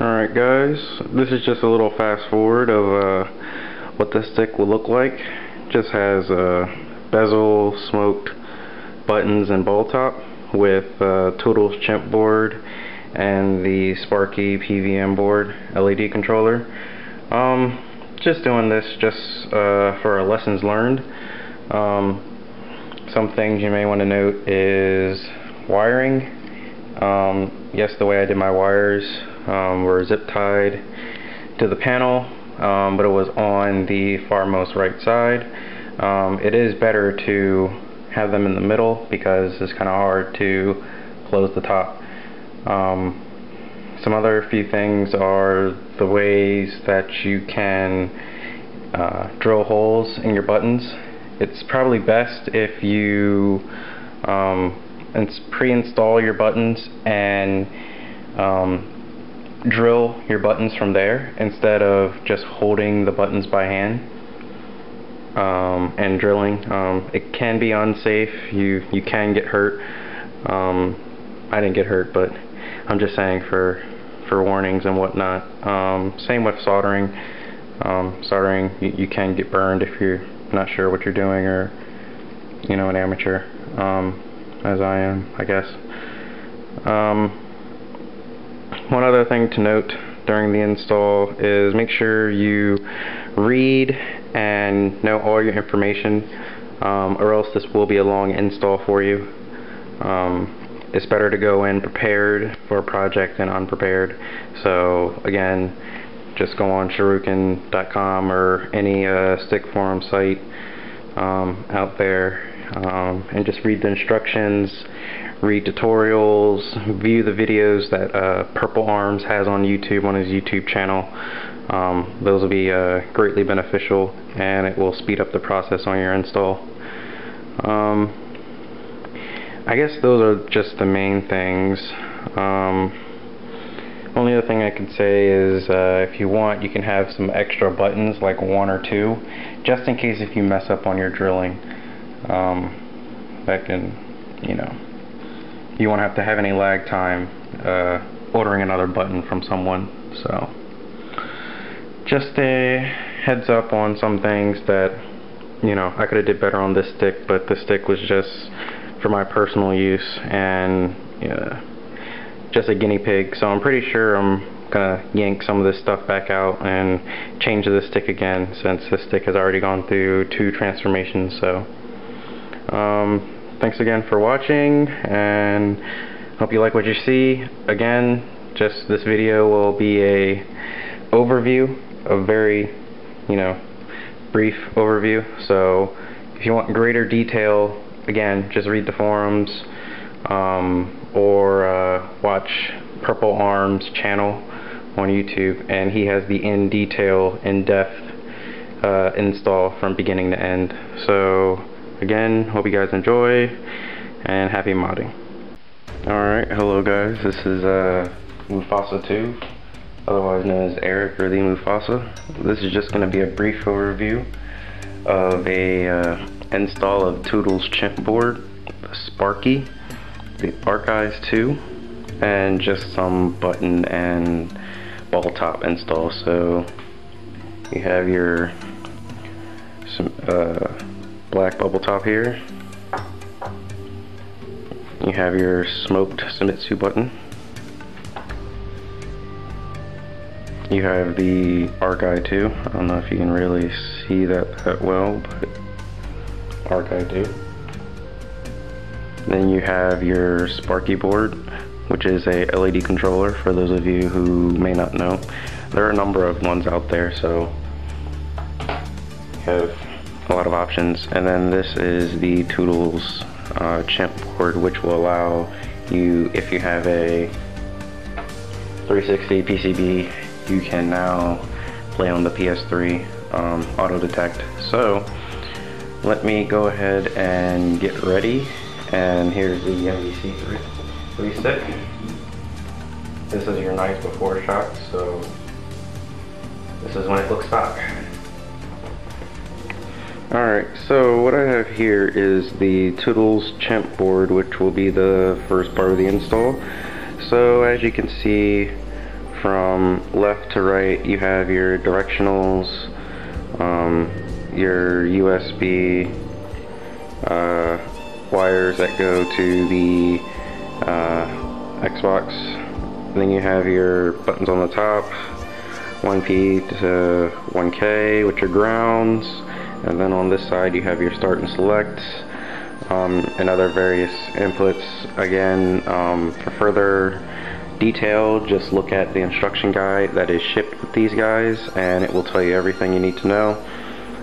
Alright guys, this is just a little fast forward of uh, what this stick will look like. Just has a bezel, smoked buttons and ball top with uh, chimp board and the Sparky PVM board LED controller. Um, just doing this just uh, for our lessons learned. Um, some things you may want to note is wiring. Um, yes, the way I did my wires um, were zip tied to the panel, um, but it was on the farmost right side. Um, it is better to have them in the middle because it's kind of hard to close the top. Um, some other few things are the ways that you can uh, drill holes in your buttons. It's probably best if you um, pre-install your buttons and um, drill your buttons from there instead of just holding the buttons by hand um, and drilling. Um, it can be unsafe. You you can get hurt. Um, I didn't get hurt, but I'm just saying for for warnings and whatnot. Um, same with soldering. Um, soldering, you, you, can get burned if you're not sure what you're doing or you know an amateur, um, as I am, I guess. One other thing to note during the install is make sure you read and know all your information um, or else this will be a long install for you. Um, it's better to go in prepared for a project than unprepared. So again, just go on Shoryuken.com or any uh, stick forum site um, out there um, and just read the instructions read tutorials, view the videos that uh, Purple Arms has on YouTube on his YouTube channel. Um, those will be uh, greatly beneficial and it will speed up the process on your install. Um, I guess those are just the main things. Um, only other thing I can say is uh, if you want you can have some extra buttons like one or two just in case if you mess up on your drilling um, that can you know you won't have to have any lag time uh, ordering another button from someone. So just a heads up on some things that you know I could have did better on this stick but the stick was just for my personal use and yeah, just a guinea pig. So I'm pretty sure I'm gonna yank some of this stuff back out and change the stick again since this stick has already gone through two transformations so um, thanks again for watching and hope you like what you see. Again just this video will be a overview a very you know brief overview. So if you want greater detail again just read the forums um, or uh, watch Purple Arms channel on YouTube and he has the in detail in-depth uh, install from beginning to end. So again. Hope you guys enjoy and happy modding. Alright hello guys. This is uh, Mufasa 2 otherwise known as Eric or the Mufasa. This is just going to be a brief overview of a uh, install of Toodles chimp board Sparky the ArcEye V2 and just some button and ball top install. So you have your some uh, black bubble top here. You have your smoked Seimitsu button. You have the ArcEye V2. I don't know if you can really see that that well, but ArcEye V2. Then you have your Sparky board, which is a LED controller for those of you who may not know. There are a number of ones out there, so you have a lot of options. And then this is the Toodles uh, chimp board, which will allow you, if you have a 360 PCB, you can now play on the PS3 um, auto detect. So let me go ahead and get ready. And here's the MVC 3, 3 stick. This is your nice before shot, so this is when it looks back. Alright, so what I have here is the Toodles chimp board, which will be the first part of the install. So as you can see from left to right you have your directionals, um, your USB uh, wires that go to the uh, Xbox. Then you have your buttons on the top, 1P to 1K, which are grounds. And then on this side you have your start and select um, and other various inputs. Again, um, for further detail, just look at the instruction guide that is shipped with these guys and it will tell you everything you need to know.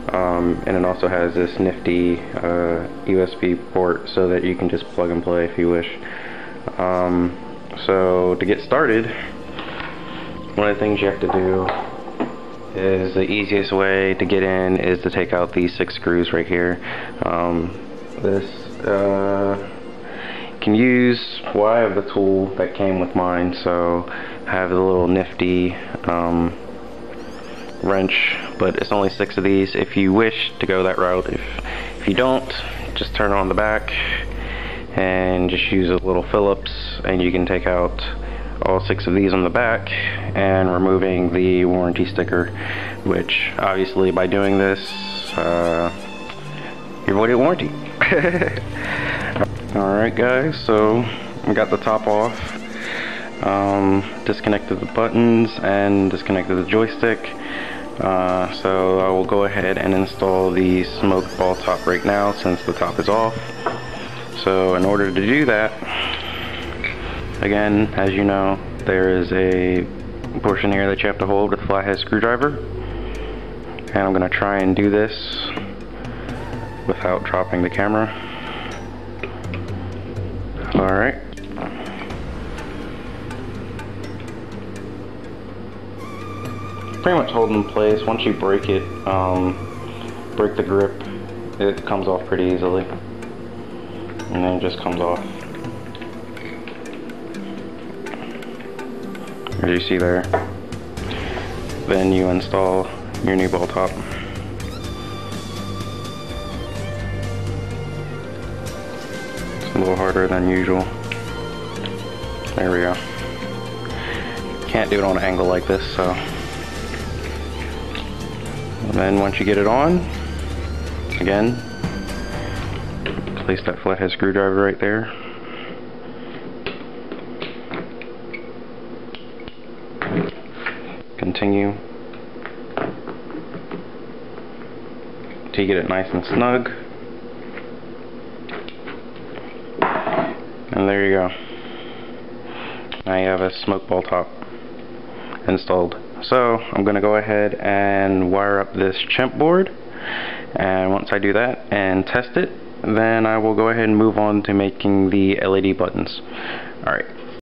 Um, and it also has this nifty uh, USB port so that you can just plug and play if you wish. Um, so to get started, one of the things you have to do is the easiest way to get in is to take out these six screws right here. Um, this uh, can use, well I have the tool that came with mine so I have the little nifty um, wrench but it's only six of these if you wish to go that route if, if you don't just turn on the back and just use a little Phillips and you can take out all six of these on the back and removing the warranty sticker which obviously by doing this uh, you're voided warranty. Alright guys so we got the top off um, disconnected the buttons and disconnected the joystick. Uh, so I will go ahead and install the smoke ball top right now since the top is off. So in order to do that Again, as you know, there is a portion here that you have to hold with a flathead screwdriver. And I'm going to try and do this without dropping the camera. Alright. Pretty much hold in place. Once you break it, um, break the grip, it comes off pretty easily. And then it just comes off. As you see there. Then you install your new ball top. It's a little harder than usual. There we go. Can't do it on an angle like this, so. And then once you get it on, again, place that flathead screwdriver right there. Continue to get it nice and snug. And there you go. Now you have a smoke ball top installed. So I'm going to go ahead and wire up this chimp board and once I do that and test it then I will go ahead and move on to making the LED buttons. Alright